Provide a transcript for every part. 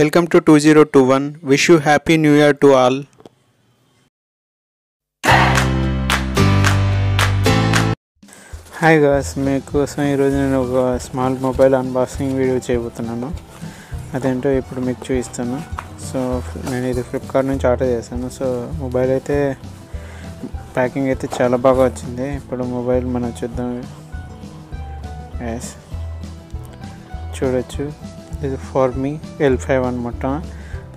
Welcome to two zero two one. Wish you happy new year to all. Hi guys మీకోసం ఈరోజు నేను ఒక small mobile unboxing video చేయబోతున్నాను. అదేంటో ఇప్పుడు మీకు చూపిస్తాను. సో నేను ఇది ఫ్లిప్కార్ట్ నుంచి ఆర్డర్ చేశాను. సో మొబైల్ అయితే ప్యాకింగ్ అయితే చాలా బాగా వచ్చింది. ఇప్పుడు మొబైల్ మనం చూద్దాం. ఎస్ చూడొచ్చు. ఇది ఫార్ మీ ఎల్ ఫైవ్ అనమాట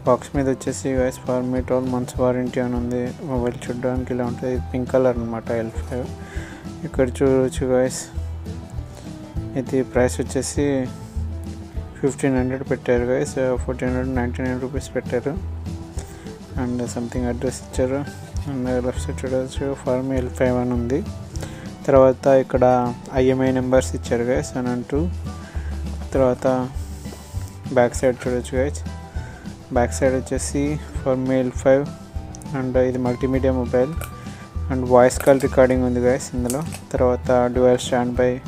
బాక్స్ మీద వచ్చేసి wise Forme twelve months warranty అని ఉంది. మొబైల్ చూడడానికి ఇలా ఉంటుంది. ఇది పింక్ కలర్ అనమాట ఎల్ ఫైవ్ ఇక్కడ చూడవచ్చు గాయస్ ఇది ప్రైస్ వచ్చేసి ఫిఫ్టీన్ హండ్రెడ్ పెట్టారు guys fourteen hundred ninety nine rupees పెట్టారు. అండ్ సంథింగ్ అడ్రస్ ఇచ్చారు. అండ్ లెఫ్ట్ సైడ్ చూడవచ్చు ఫార్మ్ ఎల్ ఫైవ్ అని ఉంది. తర్వాత ఇక్కడ ఐఎంఐ నెంబర్స్ ఇచ్చారు గాయస్ అని అంటూ తర్వాత బ్యాక్ సైడ్ చూడొచ్చు గాయస్ బ్యాక్ సైడ్ వచ్చేసి ఫర్ మెయిల్ ఫైవ్ అండ్ ఇది multimedia mobile and voice call recording ఉంది గైస్ ఇందులో. తర్వాత dual standby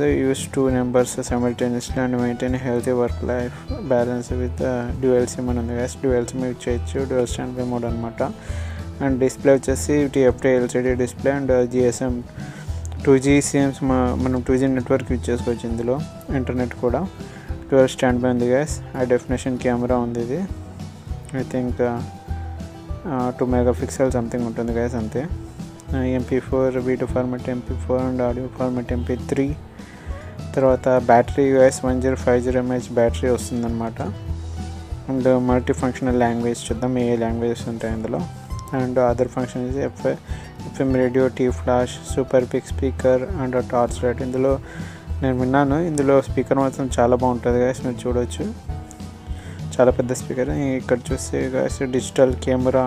use two numbers simultaneously and maintain healthy work life balance with dual SIM అని ఉంది guys dual SIM use చేయొచ్చు dual standby mode అనమాట and display వచ్చేసి TFT LCD display and GSM two G SIMs మనం two G network use చేసుకోవచ్చు ఇందులో internet కూడా. Twelve standby ఉంది గ్యాస్ హై డెఫినేషన్ కెమెరా ఉంది ఇది. I think two megapixel something ఉంటుంది గ్యాస్ అంతే. MP four video format MP four and audio format MP three తర్వాత battery guys one zero five zero MH battery వస్తుందన్నమాట. And multi functional language చూద్దాం ఏ languages ఉంటాయి ఇందులో and other function F FM radio T flash super big speaker and torch light ఇందులో నేను విన్నాను. ఇందులో స్పీకర్ మాత్రం చాలా బాగుంటుంది గాయస్ మీరు చూడవచ్చు చాలా పెద్ద స్పీకర్. ఇక్కడ చూస్తే guys digital camera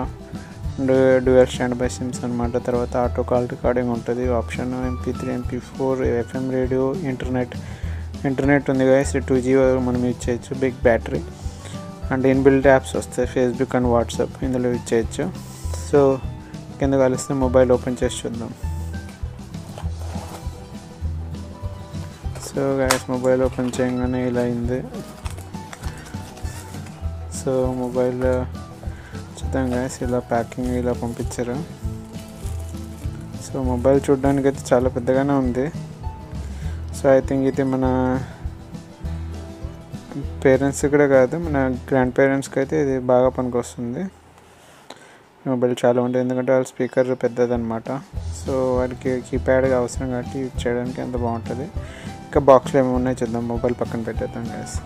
and dual standby SIMs అనమాట తర్వాత ఆటో కాల్ రికార్డింగ్ ఉంటుంది. Option MP three MP four FM radio internet internet ఉంది గాయస్ టూ జీ మనం యూజ్ చేయొచ్చు. Big battery and inbuilt apps వస్తాయి. ఫేస్బుక్ అండ్ వాట్సాప్ ఇందులో use చేయొచ్చు. So కింద కలిస్తే మొబైల్ ఓపెన్ చేసి చూద్దాం. సో గ్యాస్ మొబైల్ ఓపెన్ చేయగానే ఇలా అయింది సో మొబైల్ చూద్దాం గ్యాస్ ఇలా ప్యాకింగ్ ఇలా పంపించారు. సో మొబైల్ చూడడానికి అయితే చాలా పెద్దగానే ఉంది. సో ఐ థింక్ ఇది మన పేరెంట్స్ కూడా కాదు మన గ్రాండ్ పేరెంట్స్కి అయితే ఇది బాగా పనికొస్తుంది. మొబైల్ చాలా ఉంటుంది ఎందుకంటే వాళ్ళ స్పీకర్ పెద్దదనమాట సో వాడికి కీప్యాడ్ అవసరం కాబట్టి యూజ్ చేయడానికి ఎంత బాగుంటుంది. ఇంకా బాక్స్లో ఏమి ఉన్నాయి చూద్దాం. మొబైల్ పక్కన పెట్టేద్దాం గ్యాస్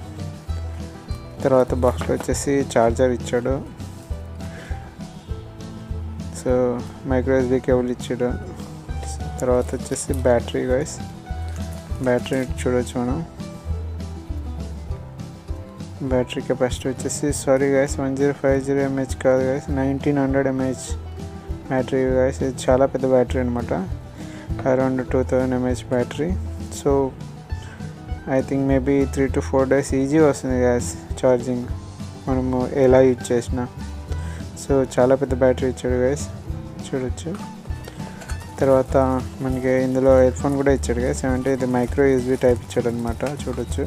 తర్వాత బాక్స్లో వచ్చేసి చార్జర్ ఇచ్చాడు. సో మైక్రో ఎస్బీ కేబుల్ ఇచ్చాడు. తర్వాత వచ్చేసి బ్యాటరీ గాయస్ బ్యాటరీ చూడొచ్చు మనం. బ్యాటరీ కెపాసిటీ వచ్చేసి sorry guys one zero five zero MH కాదు guys nineteen hundred MH battery guys ఇది చాలా పెద్ద బ్యాటరీ అనమాట around two thousand MH battery so I think maybe three to four days easy వస్తుంది guys charging మనము ఎలా use చేసినా. So చాలా పెద్ద బ్యాటరీ ఇచ్చాడు గ్యాస్ చూడొచ్చు. తర్వాత మనకి ఇందులో ఇయర్ ఫోన్ కూడా ఇచ్చాడు గ్యాస్ ఏమంటే ఇది మైక్రో యూఎస్బీ టైప్ ఇచ్చాడు అనమాట చూడొచ్చు.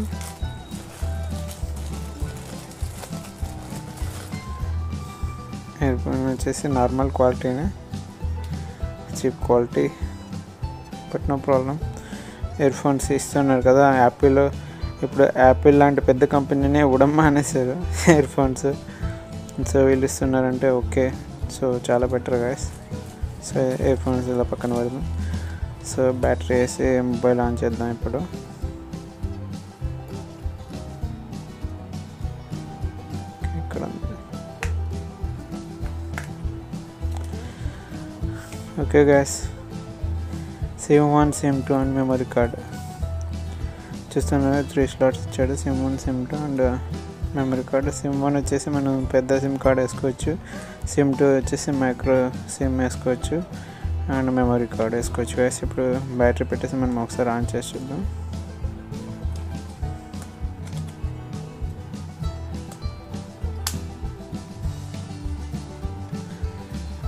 ఇయర్ ఫోన్ వచ్చేసి normal క్వాలిటీనే cheap quality but no problem earphones ఇస్తున్నారు కదా యాపిల్ ఇప్పుడు యాపిల్ లాంటి పెద్ద కంపెనీనే ఇవ్వడం మానేశారు ఇయర్ ఫోన్స్. సో వీళ్ళు ఇస్తున్నారంటే ఓకే. సో చాలా better guys. So earphones ఇలా పక్కన పెడదాం. సో బ్యాటరీ వేసి మొబైల్ ఆన్ చేద్దాం ఇప్పుడు. ఇక్కడ okay guys. SIM one SIM two and memory card. చూస్తున్నారు? త్రీ స్లాట్స్ ఇచ్చాడు. SIM one SIM two and memory card. SIM one వచ్చేసి మనం పెద్ద సిమ్ కార్డ్ వేసుకోవచ్చు. సిమ్ టూ వచ్చేసి మైక్రో సిమ్ వేసుకోవచ్చు. అండ్ మెమరీ కార్డ్ వేసుకోవచ్చు. వేసి ఇప్పుడు బ్యాటరీ పెట్టేసి మనం ఒకసారి ఆన్ చేసి చూద్దాం.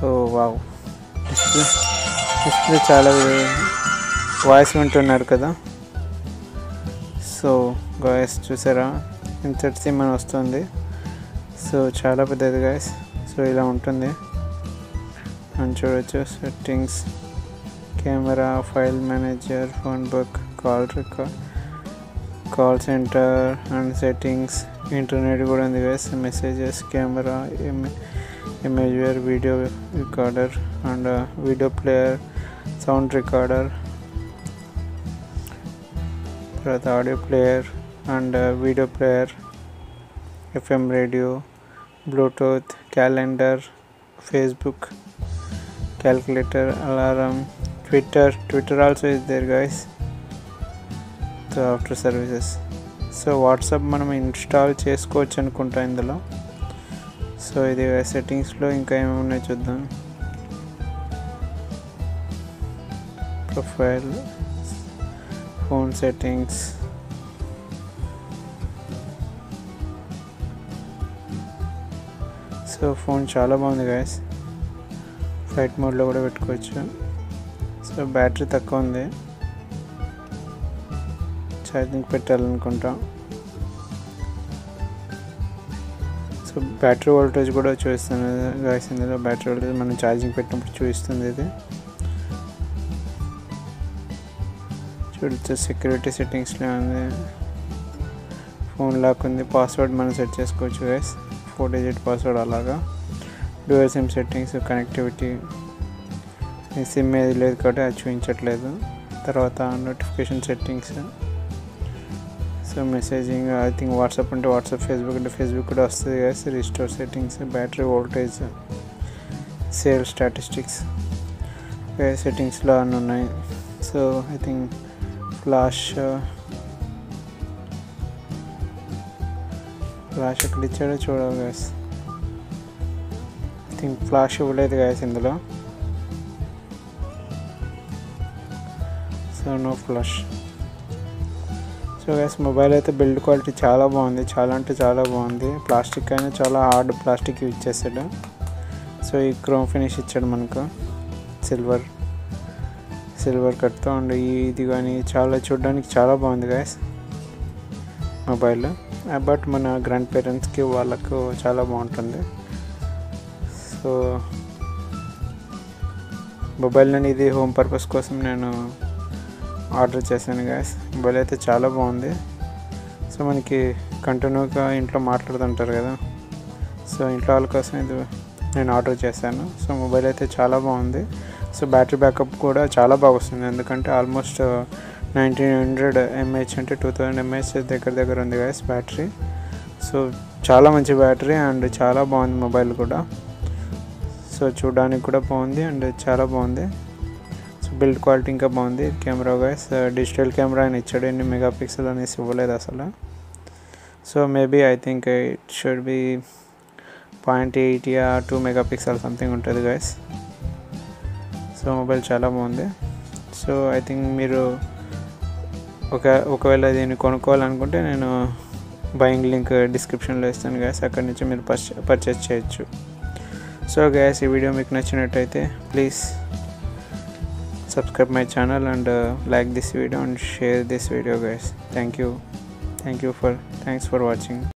Oh wow. డిస్ప్లే డిస్ప్లే చాలా వాయిస్ వింటున్నారు కదా? సో గాయస్ చూసారా? ఇన్సెట్ సిమ్ అని వస్తుంది. సో చాలా పెద్దది గాయస్ సో ఇలా ఉంటుంది. అని చూడొచ్చు. Settings camera file manager phone book call record call centre and settings internet కూడా ఉంది guys messages camera image viewer video recorder and video player sound recorder తర్వాత audio player and video player FM radio Bluetooth calendar Facebook calculator alarm Twitter Twitter also is there guys so after services. So WhatsApp మనం install చేసుకోవచ్చు అనుకుంటా ఇందులో. So ఇది సెట్టింగ్స్లో ఇంకా ఏమేమి చూద్దాం. Profile. Phone settings so phone చాలా బాగుంది గాయస్ ఫ్లైట్ మోడ్లో కూడా పెట్టుకోవచ్చు. సో బ్యాటరీ తక్కువ ఉంది. ఛార్జింగ్ పెట్టాలనుకుంటాం. సో బ్యాటరీ వోల్టేజ్ కూడా చూపిస్తుంది గాయస్ ఇందులో బ్యాటరీ వోల్టేజ్ మనం ఛార్జింగ్ పెట్టినప్పుడు చూపిస్తుంది ఇది. చూడొచ్చు సెక్యూరిటీ సెట్టింగ్స్లో ఉంది. ఫోన్ లాక్ ఉంది పాస్వర్డ్ మనం సెట్ చేసుకోవచ్చు గైస్ ఫోర్ డిజిట్ పాస్వర్డ్ అలాగా. Dual SIM settings connectivity SIM ఏది లేదు కాబట్టి అది చూపించట్లేదు. తర్వాత notification settings so messaging I think WhatsApp అంటే వాట్సాప్ ఫేస్బుక్ అంటే ఫేస్బుక్ కూడా వస్తుంది కదా restore settings battery voltage cell statistics సెట్టింగ్స్లో అన్నీ ఉన్నాయి. So I think flash flash uh, ఎక్కడ ఇచ్చాడో చూడాలి గ్యాస్ ఐ థింక్ ఫ్లాష్ ఇవ్వలేదు గాయస్ ఇందులో. So no flash so guys mobile అయితే బిల్డ్ క్వాలిటీ చాలా బాగుంది. చాలా అంటే చాలా బాగుంది. ప్లాస్టిక్ అయినా చాలా హార్డ్ ప్లాస్టిక్ యూజ్ చేసాడు సో ఈ క్రోమ్ ఫినిష్ ఇచ్చాడు మనకు. సిల్వర్ సిల్వర్ కట్తో అండ్ ఇది కానీ చాలా చూడడానికి చాలా బాగుంది గ్యాస్ మొబైల్ బట్ మన గ్రాండ్ పేరెంట్స్కి వాళ్ళకు చాలా బాగుంటుంది. సో మొబైల్ నేను ఇది హోమ్ పర్పస్ కోసం నేను ఆర్డర్ చేశాను గ్యాస్ మొబైల్ అయితే చాలా బాగుంది. సో మనకి కంటిన్యూగా ఇంట్లో మాట్లాడుతుంటారు కదా. సో ఇంట్లో వాళ్ళ కోసం ఇది నేను ఆర్డర్ చేశాను. సో మొబైల్ అయితే చాలా బాగుంది. సో బ్యాటరీ బ్యాకప్ కూడా చాలా బాగా వస్తుంది. ఎందుకంటే ఆల్మోస్ట్ నైన్టీన్ హండ్రెడ్ ఎంహెచ్ అంటే టూ థౌజండ్ ఎంహెచ్ దగ్గర దగ్గర ఉంది గైస్ బ్యాటరీ. సో చాలా మంచి బ్యాటరీ అండ్ చాలా బాగుంది మొబైల్ కూడా. సో చూడడానికి కూడా బాగుంది అండ్ చాలా బాగుంది. సో బిల్డ్ క్వాలిటీ ఇంకా బాగుంది. Camera guys digital uh, camera అని ఇచ్చాడు. ఎన్ని మెగా పిక్సెల్ అనేసి ఇవ్వలేదు అసలు. So maybe I think it should be point eight yeah two mega pixel something ఉంటుంది గైస్ సో మొబైల్ చాలా బాగుంది సో ఐ థింక్ మీరు ఒక ఒకవేళ దీన్ని కొనుక్కోవాలనుకుంటే నేను బయింగ్ లింక్ డిస్క్రిప్షన్లో ఇస్తాను గ్యాస్ అక్కడి నుంచి మీరు పర్చేస్ చేయొచ్చు సో గ్యాస్ ఈ వీడియో మీకు నచ్చినట్టయితే please subscribe my channel and like this video and share this video guys thank you thank you for thanks for watching